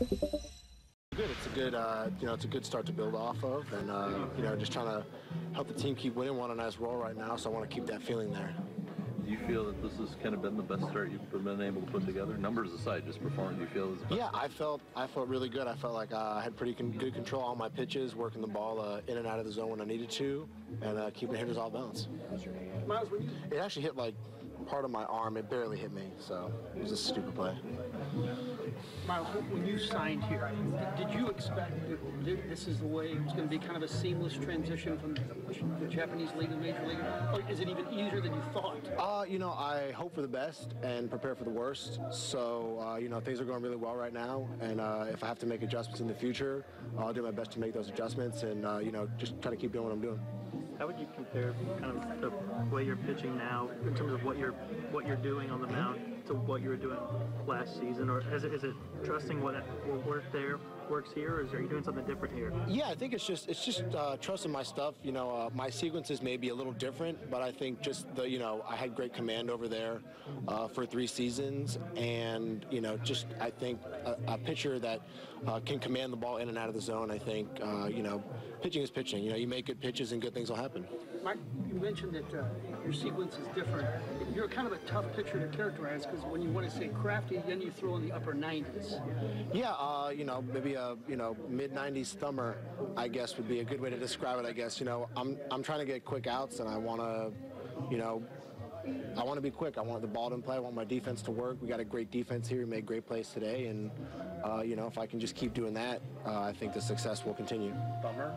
Good. It's a good, uh, you know, it's a good start to build off of, and uh, you know, just trying to help the team keep winning. One a nice roll right now, so I want to keep that feeling there. Do feel that this has kind of been the best start you've been able to put together? Numbers aside, just performing, do you feel is the best? Yeah, I felt I felt really good. I felt like uh, I had pretty con- good control on my pitches, working the ball uh, in and out of the zone when I needed to, and uh, keeping hitters off balance. Miles, when you It actually hit like part of my arm. It barely hit me, so it was a stupid play. Miles, when you signed here, did you expect that this is the way it was going to be kind of a seamless transition from the Japanese league to major league, or is it even easier than you thought? Uh, you know, I hope for the best and prepare for the worst. So, uh, you know, things are going really well right now, and uh, if I have to make adjustments in the future, I'll do my best to make those adjustments, and uh, you know, just try to keep doing what I'm doing. How would you compare kind of the way you're pitching now in terms of what you're what you're doing on the mound to what you were doing last season, or is it, is it trusting what what worked there works here, or is, are you doing something different here? Yeah, I think it's just it's just uh, trusting my stuff. You know, uh, my sequences may be a little different, but I think just the you know I had great command over there uh, for three seasons, and you know just I think a, a pitcher that uh, can command the ball in and out of the zone. I think uh, you know pitching is pitching. You know, you make good pitches and good things will happen. Mike, you mentioned that uh, your sequence is different. You're kind of a tough pitcher to characterize because when you want to say crafty, then you throw in the upper 90s. Yeah, uh, you know, maybe a you know mid '90s thumber, I guess would be a good way to describe it. I guess you know, I'm I'm trying to get quick outs, and I want to, you know, I want to be quick. I want the ball to play. I want my defense to work. We got a great defense here. We made great plays today, and uh, you know, if I can just keep doing that, uh, I think the success will continue. Bummer.